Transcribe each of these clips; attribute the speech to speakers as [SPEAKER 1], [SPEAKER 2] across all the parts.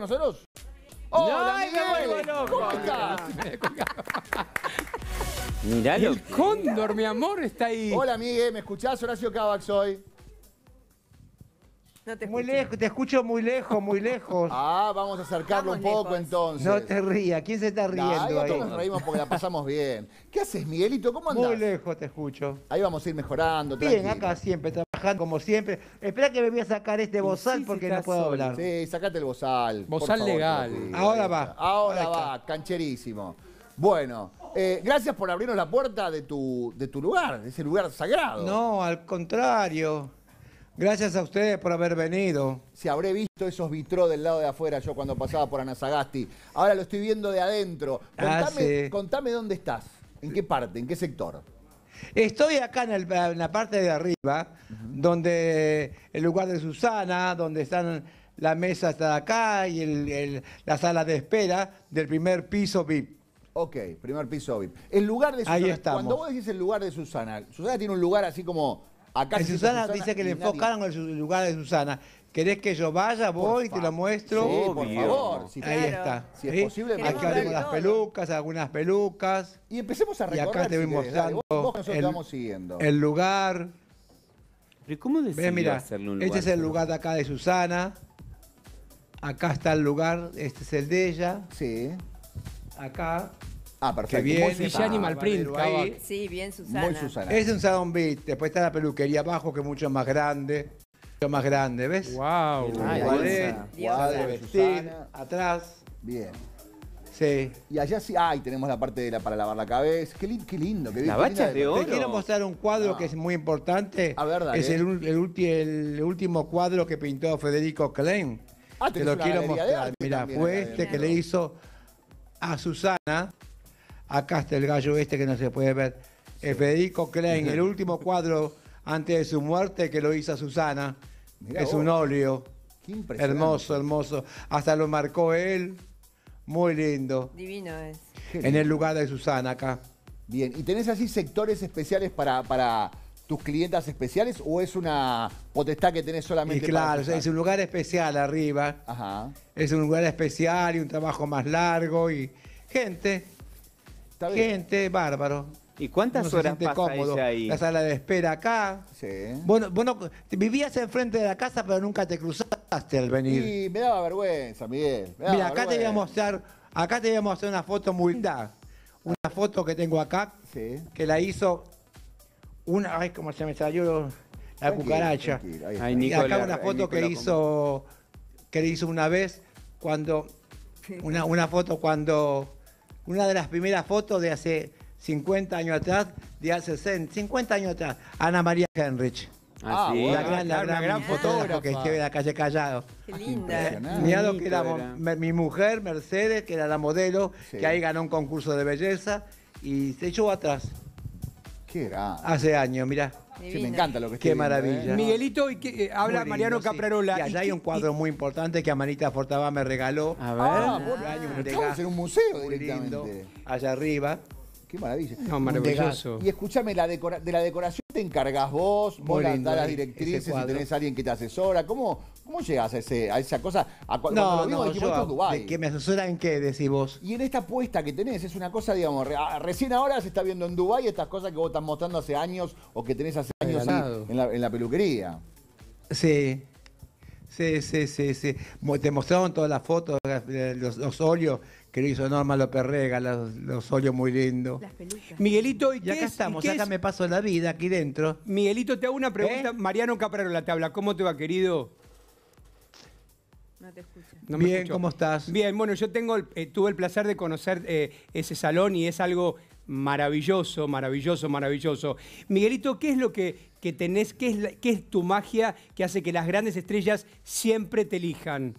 [SPEAKER 1] nosotros? Hola,
[SPEAKER 2] Ay, me
[SPEAKER 1] Miguel. ¿Cómo estás?
[SPEAKER 2] Mirá lo
[SPEAKER 3] El cóndor, mi amor, está ahí.
[SPEAKER 1] Hola, Miguel. ¿Me escuchás? Horacio Cavax hoy.
[SPEAKER 4] No te
[SPEAKER 5] Muy lejos, te escucho muy lejos, muy lejos.
[SPEAKER 1] Ah, vamos a acercarlo un poco
[SPEAKER 4] lejos.
[SPEAKER 1] entonces.
[SPEAKER 5] No te rías, ¿quién se está
[SPEAKER 1] Nah,
[SPEAKER 5] riendo
[SPEAKER 1] ahí todos
[SPEAKER 5] ahí?
[SPEAKER 1] nos reímos porque la pasamos bien. ¿Qué haces, Miguelito? ¿Cómo andás?
[SPEAKER 5] Muy lejos te escucho.
[SPEAKER 1] Ahí vamos a ir mejorando.
[SPEAKER 5] Bien,
[SPEAKER 1] tranquilo.
[SPEAKER 5] acá siempre, trabajando como siempre. Espera que me voy a sacar este bozal
[SPEAKER 3] sí,
[SPEAKER 5] porque no puedo hablar.
[SPEAKER 1] Sí, sacate el bozal.
[SPEAKER 3] Bozal
[SPEAKER 1] favor,
[SPEAKER 3] legal.
[SPEAKER 5] Ahora va.
[SPEAKER 1] Ahora va, cancherísimo. Bueno, eh, gracias por abrirnos la puerta de tu, de tu lugar, de ese lugar sagrado.
[SPEAKER 5] No, al contrario. Gracias a ustedes por haber venido.
[SPEAKER 1] Si habré visto esos vitró del lado de afuera yo cuando pasaba por Anasagasti. Ahora lo estoy viendo de adentro.
[SPEAKER 5] Ah,
[SPEAKER 1] Contame,
[SPEAKER 5] sí.
[SPEAKER 1] contame dónde estás. ¿En qué parte? ¿En qué sector?
[SPEAKER 5] Estoy acá en, el- en la parte de arriba, donde el lugar de Susana, donde están la mesa está acá y el- el- la sala de espera del primer piso VIP.
[SPEAKER 1] Ok, primer piso VIP. El lugar de Susana.
[SPEAKER 5] Ahí estamos.
[SPEAKER 1] Cuando vos decís el lugar de Susana, Susana tiene un lugar así como acá. Dice
[SPEAKER 5] Susana dice que le
[SPEAKER 1] y nadie-
[SPEAKER 5] enfocaron el lugar de Susana. ¿Querés que yo vaya? Voy, te lo
[SPEAKER 1] favor.
[SPEAKER 5] muestro.
[SPEAKER 1] Sí, por
[SPEAKER 2] Obvio.
[SPEAKER 1] favor. Si-
[SPEAKER 5] Ahí
[SPEAKER 4] Claro.
[SPEAKER 5] está.
[SPEAKER 1] Si es
[SPEAKER 5] ¿sí?
[SPEAKER 1] posible,
[SPEAKER 5] Aquí
[SPEAKER 4] ver
[SPEAKER 5] abrimos las pelucas, algunas pelucas.
[SPEAKER 1] Y empecemos a
[SPEAKER 5] Y
[SPEAKER 1] recorrer.
[SPEAKER 5] acá te voy
[SPEAKER 1] si querés, dale. Vos,
[SPEAKER 5] mostrando
[SPEAKER 1] vos que nosotros
[SPEAKER 5] el-
[SPEAKER 1] te vamos siguiendo.
[SPEAKER 5] El lugar.
[SPEAKER 2] ¿Pero cómo
[SPEAKER 5] Ves, mira,
[SPEAKER 2] hacerle un lugar?
[SPEAKER 5] este es el lugar de acá de Susana. Acá está el lugar, este es el de ella.
[SPEAKER 1] Sí.
[SPEAKER 5] Acá.
[SPEAKER 1] Ah, perfecto.
[SPEAKER 5] bien.
[SPEAKER 1] Muy
[SPEAKER 5] Sí,
[SPEAKER 3] Villa Animal Print.
[SPEAKER 4] Sí, bien, Susana.
[SPEAKER 1] Muy Susana.
[SPEAKER 5] Es un salón beat. Después está la peluquería abajo, que es mucho más grande. Más grande, ¿ves?
[SPEAKER 3] Wow.
[SPEAKER 2] Ay,
[SPEAKER 5] cuadro de vestir,
[SPEAKER 1] Susana.
[SPEAKER 5] atrás.
[SPEAKER 1] Bien.
[SPEAKER 5] Sí.
[SPEAKER 1] Y allá sí, ah, y tenemos la parte de la para lavar la cabeza. Qué, lin- qué lindo. Qué
[SPEAKER 2] La
[SPEAKER 1] qué
[SPEAKER 2] bacha de oro.
[SPEAKER 5] Te quiero mostrar un cuadro
[SPEAKER 1] Ah.
[SPEAKER 5] que es muy importante.
[SPEAKER 1] A ver, dale.
[SPEAKER 5] Es el, ul- el ulti- el último cuadro que pintó Federico Klein.
[SPEAKER 1] Ah,
[SPEAKER 5] Te lo quiero mostrar. Mira, fue este que le hizo a Susana. Acá está el gallo este que no se puede ver. Federico Klein, el último cuadro antes de su muerte que lo hizo a Susana.
[SPEAKER 1] Mirá
[SPEAKER 5] es
[SPEAKER 1] vos.
[SPEAKER 5] un óleo.
[SPEAKER 1] Qué impresionante.
[SPEAKER 5] Hermoso, hermoso. Hasta lo marcó él. Muy lindo.
[SPEAKER 4] Divino es.
[SPEAKER 5] En el lugar de Susana acá.
[SPEAKER 1] Bien, ¿y tenés así sectores especiales para, para tus clientas especiales o es una potestad que tenés
[SPEAKER 5] Y
[SPEAKER 1] solamente
[SPEAKER 5] claro,
[SPEAKER 1] para Susana?
[SPEAKER 5] es un lugar especial arriba.
[SPEAKER 1] Ajá.
[SPEAKER 5] Es un lugar especial y un trabajo más largo y gente,
[SPEAKER 1] Está bien.
[SPEAKER 5] gente bárbaro.
[SPEAKER 2] ¿Y cuántas
[SPEAKER 5] Uno se
[SPEAKER 2] horas
[SPEAKER 5] siente
[SPEAKER 2] pasa
[SPEAKER 5] cómodo.
[SPEAKER 2] ella ahí?
[SPEAKER 5] La sala de espera acá.
[SPEAKER 1] Sí.
[SPEAKER 5] Bueno, bueno, vivías enfrente de la casa, pero nunca te cruzaste al venir.
[SPEAKER 1] Y me daba vergüenza, Miguel. me daba
[SPEAKER 5] Mira, acá te voy a mostrar, acá te voy a mostrar una foto muy linda. Una foto que tengo acá,
[SPEAKER 1] Sí.
[SPEAKER 5] que la hizo una, ay, cómo se me salió la
[SPEAKER 1] Tranquilo,
[SPEAKER 5] cucaracha.
[SPEAKER 1] tranquilo, ahí.
[SPEAKER 2] Ay, Nicola,
[SPEAKER 5] acá una foto que hizo, que hizo una vez cuando, una, una foto cuando, una de las primeras fotos de hace 50 años atrás, de hace 50 años atrás, Ana María Henrich.
[SPEAKER 2] Ah,
[SPEAKER 1] Ah,
[SPEAKER 2] sí.
[SPEAKER 5] la gran, la gran,
[SPEAKER 3] una gran
[SPEAKER 5] fotógrafa que esté en la calle Callado.
[SPEAKER 4] Qué linda.
[SPEAKER 5] Mirá lo que era, mi mujer, Mercedes, que era la modelo,
[SPEAKER 1] Sí.
[SPEAKER 5] que ahí ganó un concurso de belleza y se echó atrás
[SPEAKER 1] Qué grande.
[SPEAKER 5] hace años, mirá.
[SPEAKER 1] Sí, me encanta lo que
[SPEAKER 5] Qué
[SPEAKER 1] viendo,
[SPEAKER 5] maravilla.
[SPEAKER 1] ¿eh?
[SPEAKER 3] Miguelito, ¿y qué, eh, habla Mariano
[SPEAKER 5] sí.
[SPEAKER 3] Caprarola.
[SPEAKER 5] Y allá
[SPEAKER 3] ¿Y
[SPEAKER 5] hay
[SPEAKER 3] qué-
[SPEAKER 5] un cuadro muy importante que Amanita Fortabá me regaló.
[SPEAKER 2] A ver.
[SPEAKER 1] Ah,
[SPEAKER 5] cumpleaños, un
[SPEAKER 1] estamos
[SPEAKER 5] Degas
[SPEAKER 1] en un museo
[SPEAKER 5] muy lindo,
[SPEAKER 1] directamente.
[SPEAKER 5] allá arriba.
[SPEAKER 1] Qué maravilla.
[SPEAKER 3] No, maravilloso.
[SPEAKER 1] Y escúchame, la decora- de la decoración te encargas vos, vos das las
[SPEAKER 5] ahí,
[SPEAKER 1] directrices y tenés a alguien que te asesora. ¿Cómo, cómo llegas a, ese, a esa cosa? A cu- cuando
[SPEAKER 5] No,
[SPEAKER 1] lo
[SPEAKER 5] no, yo,
[SPEAKER 1] esto es Dubái.
[SPEAKER 5] ¿de ¿que me asesora en qué decís vos?
[SPEAKER 1] Y en esta apuesta que tenés, es una cosa, digamos, re- ah, recién ahora se está viendo en Dubái estas cosas que vos estás mostrando hace años o que tenés hace años ahí
[SPEAKER 3] Regalado.
[SPEAKER 1] en la, en la peluquería.
[SPEAKER 5] Sí. Sí, sí, sí, sí. Te mostraron todas las fotos, eh, los, los óleos que lo hizo Norma López Rega, los, los óleos muy lindos.
[SPEAKER 4] Las pelucas.
[SPEAKER 3] Miguelito, ¿y
[SPEAKER 5] Y
[SPEAKER 3] qué
[SPEAKER 5] acá
[SPEAKER 3] es-
[SPEAKER 5] estamos,
[SPEAKER 3] y qué
[SPEAKER 5] acá
[SPEAKER 3] es-
[SPEAKER 5] me paso la vida aquí dentro.
[SPEAKER 3] Miguelito, te hago una pregunta.
[SPEAKER 5] ¿Eh?
[SPEAKER 3] Mariano Caprarola te habla. ¿Cómo te va, querido?
[SPEAKER 4] No te escucho.
[SPEAKER 3] No me
[SPEAKER 5] Bien,
[SPEAKER 3] escucho.
[SPEAKER 5] ¿cómo estás?
[SPEAKER 3] Bien, bueno, yo tengo, el- eh, tuve el placer de conocer eh, ese salón y es algo maravilloso, maravilloso, maravilloso. Miguelito, ¿qué es lo que, que tenés, qué es, la- qué es tu magia que hace que las grandes estrellas siempre te elijan?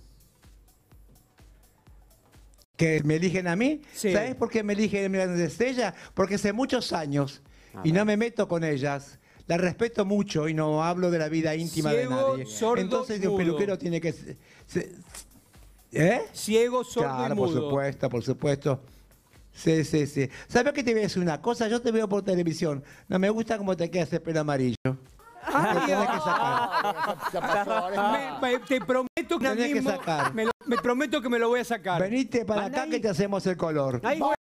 [SPEAKER 5] ¿Que me eligen a mí?
[SPEAKER 3] Sí.
[SPEAKER 5] ¿Sabes por qué me eligen en Grandes Estrellas? Porque hace muchos años y no me meto con ellas. Las respeto mucho y no hablo de la vida íntima
[SPEAKER 3] Ciego,
[SPEAKER 5] de nadie.
[SPEAKER 3] sordo,
[SPEAKER 5] Entonces
[SPEAKER 3] mudo.
[SPEAKER 5] un peluquero tiene que... se- se- ¿Eh?
[SPEAKER 3] Ciego, sordo
[SPEAKER 5] Claro,
[SPEAKER 3] y
[SPEAKER 5] por
[SPEAKER 3] mudo.
[SPEAKER 5] supuesto, por supuesto. Sí, sí, sí. ¿Sabes qué te voy a decir una cosa? Yo te veo por televisión. No me gusta cómo te queda ese pelo amarillo. Te tenés que sacar.
[SPEAKER 3] Me- me- te prometo prometo que,
[SPEAKER 5] Tenés que sacar.
[SPEAKER 3] Me, lo- me prometo que me lo voy a sacar.
[SPEAKER 5] Venite para acá
[SPEAKER 2] ahí.
[SPEAKER 5] que te hacemos el color.
[SPEAKER 2] Ahí
[SPEAKER 5] Hacemos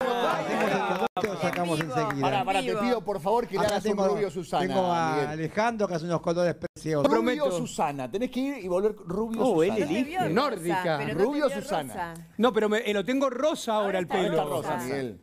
[SPEAKER 5] el color, te lo sacamos
[SPEAKER 4] vivo.
[SPEAKER 5] enseguida.
[SPEAKER 1] Pará, pará, te pido por favor que le
[SPEAKER 5] Acá
[SPEAKER 1] hagas un
[SPEAKER 5] tengo,
[SPEAKER 1] rubio Susana.
[SPEAKER 5] tengo a
[SPEAKER 1] Miguel.
[SPEAKER 5] Alejandro que hace unos colores preciosos.
[SPEAKER 1] Rubio
[SPEAKER 3] prometo.
[SPEAKER 1] Susana. Tenés que ir y volver rubio
[SPEAKER 2] Oh, él
[SPEAKER 1] Susana.
[SPEAKER 4] No te
[SPEAKER 2] elige.
[SPEAKER 4] vio rosa,
[SPEAKER 3] Nórdica.
[SPEAKER 4] pero no te
[SPEAKER 1] Rubio
[SPEAKER 4] vio
[SPEAKER 1] Susana.
[SPEAKER 4] rosa.
[SPEAKER 3] No, pero me- eh, lo tengo rosa ahora,
[SPEAKER 4] Ahora
[SPEAKER 3] el
[SPEAKER 4] está
[SPEAKER 3] pelo.
[SPEAKER 4] Rosa,
[SPEAKER 1] Miguel.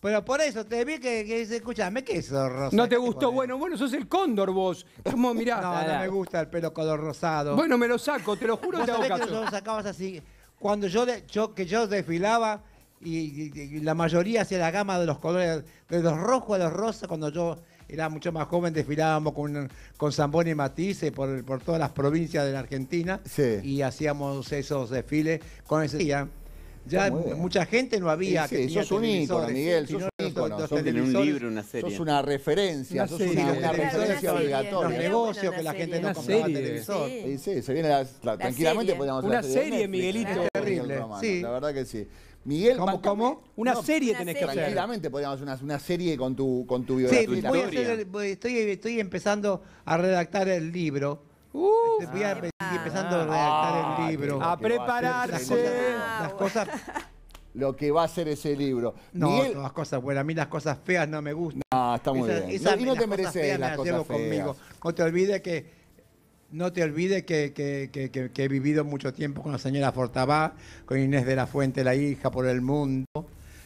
[SPEAKER 5] Pero por eso te vi que, que dice, escúchame, ¿qué es eso rosa?
[SPEAKER 3] ¿No
[SPEAKER 5] ¿Qué
[SPEAKER 3] te gustó? Bueno, bueno, sos el cóndor vos. ¿Cómo mirá?
[SPEAKER 5] No, no me gusta el pelo color rosado.
[SPEAKER 3] Bueno, me lo saco, te lo juro,
[SPEAKER 5] Vos
[SPEAKER 3] te hago
[SPEAKER 5] sabés que
[SPEAKER 3] caso.
[SPEAKER 5] nosotros sacabas así. Cuando yo, de- yo- que yo desfilaba y, y- y la mayoría hacía la gama de los colores, de los rojos a los rosas, cuando yo era mucho más joven desfilábamos con, con Zamboni y Matisse por, por todas las provincias de la Argentina
[SPEAKER 1] Sí.
[SPEAKER 5] y hacíamos esos desfiles con ese día. Ya mucha gente no había.
[SPEAKER 1] Sí,
[SPEAKER 5] que
[SPEAKER 1] sí, sos un ícono, Miguel, sos un ícono. Sos
[SPEAKER 2] un libro, una serie.
[SPEAKER 1] Sos una referencia,
[SPEAKER 3] Una
[SPEAKER 1] sos una, referencia obligatoria.
[SPEAKER 5] Los negocios que la gente no compraba televisor.
[SPEAKER 4] Sí.
[SPEAKER 1] Sí, sí, se viene la- la- tranquilamente
[SPEAKER 4] serie.
[SPEAKER 1] podríamos
[SPEAKER 3] Una serie,
[SPEAKER 1] Netflix,
[SPEAKER 3] Miguelito.
[SPEAKER 5] Terrible, sí.
[SPEAKER 1] La verdad que sí. Miguel,
[SPEAKER 5] ¿Cómo?
[SPEAKER 3] Una
[SPEAKER 1] No,
[SPEAKER 3] serie
[SPEAKER 4] una
[SPEAKER 3] tenés que hacer.
[SPEAKER 1] Tranquilamente podríamos hacer una, una serie con tu, con tu
[SPEAKER 5] Sí,
[SPEAKER 1] biografía.
[SPEAKER 5] voy a hacer estoy, estoy empezando a redactar el libro.
[SPEAKER 3] Uh,
[SPEAKER 5] Voy a estoy empezando a redactar
[SPEAKER 1] Ah,
[SPEAKER 5] el libro.
[SPEAKER 1] qué
[SPEAKER 3] a
[SPEAKER 5] Las cosas,
[SPEAKER 3] prepararse.
[SPEAKER 5] las cosas
[SPEAKER 1] Lo que va a ser ese libro.
[SPEAKER 5] no,
[SPEAKER 1] Miguel,
[SPEAKER 5] todas cosas buenas. A mí las cosas feas no me gustan.
[SPEAKER 1] no, está muy
[SPEAKER 5] Esa-
[SPEAKER 1] bien.
[SPEAKER 5] esa-
[SPEAKER 1] y no
[SPEAKER 5] las
[SPEAKER 1] te mereces las
[SPEAKER 5] las
[SPEAKER 1] cosas
[SPEAKER 5] llevo
[SPEAKER 1] feas.
[SPEAKER 5] conmigo. No te olvides que no te olvides que, que- que- que- que he vivido mucho tiempo con la señora Fortabá, con Inés de la Fuente, la hija, por el mundo.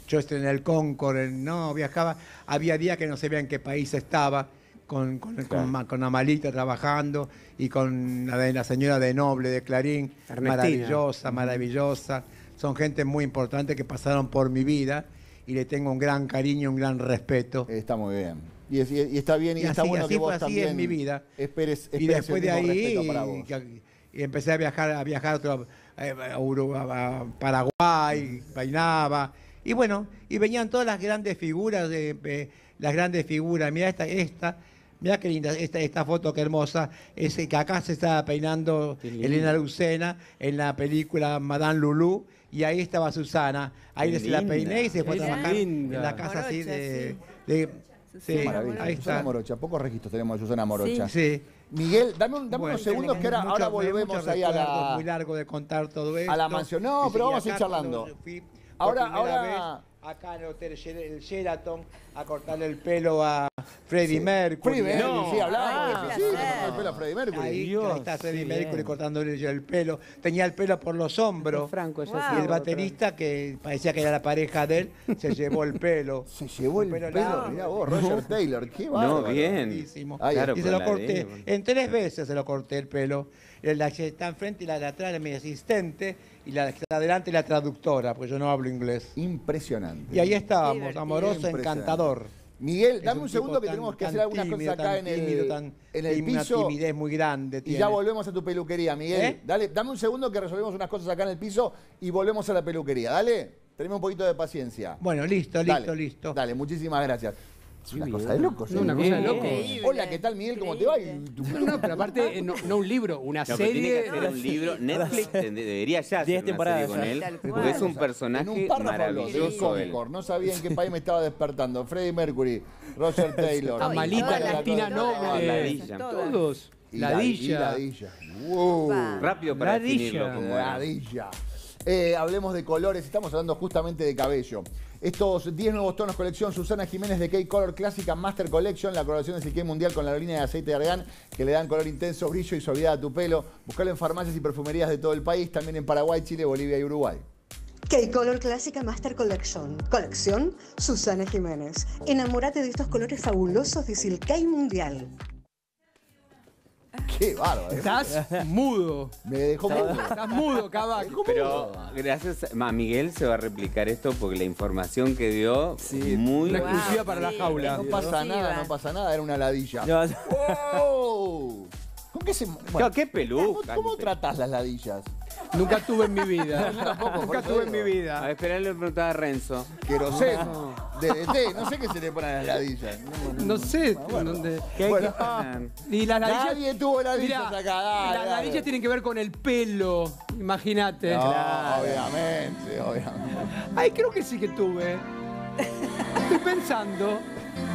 [SPEAKER 5] Yo estoy en el Concord, en- no, viajaba. Había días que no sabía en qué país estaba, con, con, con Ma- con Amalita trabajando y con la, de la señora de Noble, de Clarín,
[SPEAKER 3] Ernestina.
[SPEAKER 5] maravillosa, maravillosa. Son gente muy importante que pasaron por mi vida y le tengo un gran cariño, un gran respeto.
[SPEAKER 1] Está muy bien. Y, es- y está bien y,
[SPEAKER 5] Y
[SPEAKER 1] está
[SPEAKER 5] así-
[SPEAKER 1] bueno
[SPEAKER 5] así
[SPEAKER 1] que
[SPEAKER 5] fue
[SPEAKER 1] vos
[SPEAKER 5] así
[SPEAKER 1] también
[SPEAKER 5] en mi vida.
[SPEAKER 1] Esperes,
[SPEAKER 5] y
[SPEAKER 1] esperes
[SPEAKER 5] después
[SPEAKER 1] el
[SPEAKER 5] de ahí y, y empecé a viajar a viajar a, otro- eh, a Uruguay, a Paraguay, Painaba y bueno y venían todas las grandes figuras de eh, las grandes figuras mira esta esta mira qué linda esta esta foto qué hermosa es que acá se estaba peinando. Elena Lucena en la película Madame Lulú y ahí estaba Susana ahí
[SPEAKER 2] Qué
[SPEAKER 5] se la peiné y se fue a
[SPEAKER 3] Qué
[SPEAKER 5] trabajar
[SPEAKER 3] linda.
[SPEAKER 5] en la casa así de,
[SPEAKER 4] sí.
[SPEAKER 5] de- sí,
[SPEAKER 1] maravilla.
[SPEAKER 5] ahí
[SPEAKER 1] Susana
[SPEAKER 5] está
[SPEAKER 1] Morocha, pocos registros tenemos de Susana Morocha.
[SPEAKER 5] sí
[SPEAKER 1] Miguel, dame, un- dame
[SPEAKER 5] Bueno,
[SPEAKER 1] unos segundos que ahora,
[SPEAKER 5] mucho-
[SPEAKER 1] ahora
[SPEAKER 5] muchos
[SPEAKER 1] volvemos ahí a la...
[SPEAKER 5] muy largo de contar todo esto.
[SPEAKER 1] a la mansión. No, pero vamos a ir charlando. Ahora- ahora-
[SPEAKER 5] vez acá en el hotel el Sheraton a cortarle el pelo a Freddie Mercury.
[SPEAKER 1] Freddie Mercury,
[SPEAKER 2] No.
[SPEAKER 1] sí, hablamos pelo a Freddie Mercury.
[SPEAKER 5] Ahí, ahí está Freddie Mercury
[SPEAKER 2] bien.
[SPEAKER 5] cortándole yo el pelo. Tenía el pelo por los hombros.
[SPEAKER 2] Franco, ya
[SPEAKER 4] Wow.
[SPEAKER 5] Y el baterista, que parecía que era la pareja de él, se llevó el pelo.
[SPEAKER 1] Se llevó el pelo, mirá vos, Roger Taylor, qué bárbaro.
[SPEAKER 2] No, bien. Claro,
[SPEAKER 5] y se lo corté.
[SPEAKER 2] de.
[SPEAKER 5] En tres veces se lo corté el pelo. La que está enfrente y la de atrás es mi asistente. Y la que está adelante la traductora, porque yo no hablo inglés.
[SPEAKER 1] Impresionante.
[SPEAKER 5] Y ahí estábamos, amoroso, encantador.
[SPEAKER 1] Miguel, dame un, segundo que
[SPEAKER 5] tan-
[SPEAKER 1] tenemos que hacer algunas
[SPEAKER 5] tímido,
[SPEAKER 1] cosas acá en el,
[SPEAKER 5] tímido, tan-
[SPEAKER 1] en el piso.
[SPEAKER 5] Una timidez muy grande.
[SPEAKER 1] Y
[SPEAKER 5] tiene.
[SPEAKER 1] ya volvemos a tu peluquería, Miguel.
[SPEAKER 5] ¿Eh?
[SPEAKER 1] Dale, dame un segundo que resolvemos unas cosas acá en el piso y volvemos a la peluquería. Dale, tenemos un poquito de paciencia.
[SPEAKER 5] Bueno, listo, listo,
[SPEAKER 1] Dale,
[SPEAKER 5] listo.
[SPEAKER 1] Dale, muchísimas gracias. Es una cosa de locos.
[SPEAKER 3] No,
[SPEAKER 1] ¿eh?
[SPEAKER 3] una cosa de locos.
[SPEAKER 4] Increíble.
[SPEAKER 1] Hola, ¿qué tal, Miguel? ¿Cómo te va?
[SPEAKER 3] No, no, pero aparte, eh, no, no un libro, una
[SPEAKER 2] No, pero tiene que
[SPEAKER 3] serie.
[SPEAKER 2] hacer un libro. Netflix tende- debería ya hacer
[SPEAKER 6] Diez
[SPEAKER 2] una
[SPEAKER 6] temporadas
[SPEAKER 2] serie con él.
[SPEAKER 4] Tal
[SPEAKER 2] Porque es un
[SPEAKER 1] En
[SPEAKER 2] personaje
[SPEAKER 1] un párrafo habló de
[SPEAKER 2] maravilloso él.
[SPEAKER 1] Concord. No sabía en qué país me estaba despertando. Freddie Mercury, Roger Taylor.
[SPEAKER 3] Amalita,
[SPEAKER 4] Todas las-
[SPEAKER 3] Cristina
[SPEAKER 4] todas las-
[SPEAKER 3] Noble.
[SPEAKER 2] Ladilla.
[SPEAKER 4] todas.
[SPEAKER 3] Todos.
[SPEAKER 1] Y la- y
[SPEAKER 3] Ladilla.
[SPEAKER 1] Ladilla. Wow.
[SPEAKER 2] Rápido para
[SPEAKER 3] Ladilla.
[SPEAKER 2] definirlo como era.
[SPEAKER 1] Ladilla. Eh, hablemos de colores, estamos hablando justamente de cabello. Estos 10 nuevos tonos colección Susana Jiménez de K-Color Clásica Master Collection, la coloración de Silke Mundial con la línea de aceite de argán que le dan color intenso, brillo y suavidad a tu pelo. Buscalo en farmacias y perfumerías de todo el país, también en Paraguay, Chile, Bolivia y Uruguay.
[SPEAKER 7] K-Color Clásica Master Collection. Colección Susana Jiménez. Enamórate de estos colores fabulosos de Silkei Mundial.
[SPEAKER 1] Qué bárbaro.
[SPEAKER 3] Estás mudo.
[SPEAKER 1] Me dejó mudo.
[SPEAKER 3] Estás mudo, caballo.
[SPEAKER 2] Pero gracias a Miguel se va a replicar esto porque la información que dio muy
[SPEAKER 3] Una exclusiva
[SPEAKER 4] Wow,
[SPEAKER 3] para la
[SPEAKER 4] sí.
[SPEAKER 3] jaula.
[SPEAKER 1] No pasa
[SPEAKER 4] Exclusiva.
[SPEAKER 1] nada, no pasa nada, era una ladilla.
[SPEAKER 6] No,
[SPEAKER 1] ¡Wow! ¿Con qué se.? bueno,
[SPEAKER 2] Claro, qué
[SPEAKER 1] ¿Cómo,
[SPEAKER 2] peluca.
[SPEAKER 1] cómo
[SPEAKER 2] qué pe-
[SPEAKER 1] tratás las ladillas?
[SPEAKER 3] Nunca tuve en mi vida.
[SPEAKER 1] tampoco,
[SPEAKER 3] Nunca tuve en mi
[SPEAKER 2] A
[SPEAKER 3] vida.
[SPEAKER 2] ver, esperá, le preguntaba a Renzo.
[SPEAKER 1] Queroseno, DDT, no sé qué se le ponen a las ladillas.
[SPEAKER 3] No sé.
[SPEAKER 1] bueno.
[SPEAKER 3] dónde-
[SPEAKER 1] Bueno,
[SPEAKER 3] Y las ladillas.
[SPEAKER 1] Nadie tuvo ladillas
[SPEAKER 3] Mirá,
[SPEAKER 1] acá, dale,
[SPEAKER 3] Las
[SPEAKER 1] dale.
[SPEAKER 3] ladillas tienen que ver con el pelo. Imagínate.
[SPEAKER 1] No, obviamente, obviamente.
[SPEAKER 3] Ay, creo que sí que tuve. Estoy pensando.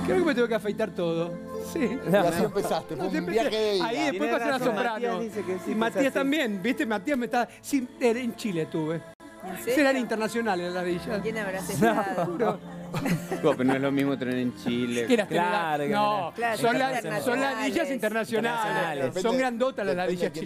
[SPEAKER 3] Creo que me tengo que afeitar todo. Sí.
[SPEAKER 1] Y así empezaste, fue un
[SPEAKER 3] Empecé-
[SPEAKER 1] viaje de ida.
[SPEAKER 3] Ahí después pasé a soprano.
[SPEAKER 2] Matías dice que sí,
[SPEAKER 3] y Matías también, ¿viste? Matías me está. sí, era en Chile estuve.
[SPEAKER 4] ¿En
[SPEAKER 3] Sí, Eran
[SPEAKER 4] serio?
[SPEAKER 3] internacionales las villas.
[SPEAKER 4] ¿Quién habrá asesinado?
[SPEAKER 3] Juro.
[SPEAKER 2] Pero no es lo mismo tener en Chile.
[SPEAKER 3] Que las
[SPEAKER 6] Claro,
[SPEAKER 3] no,
[SPEAKER 4] Claro,
[SPEAKER 3] son, las,
[SPEAKER 4] internacionales.
[SPEAKER 3] son las villas internacionales.
[SPEAKER 6] Internacionales.
[SPEAKER 3] Son grandotas las
[SPEAKER 1] Depende
[SPEAKER 3] villas chilenas.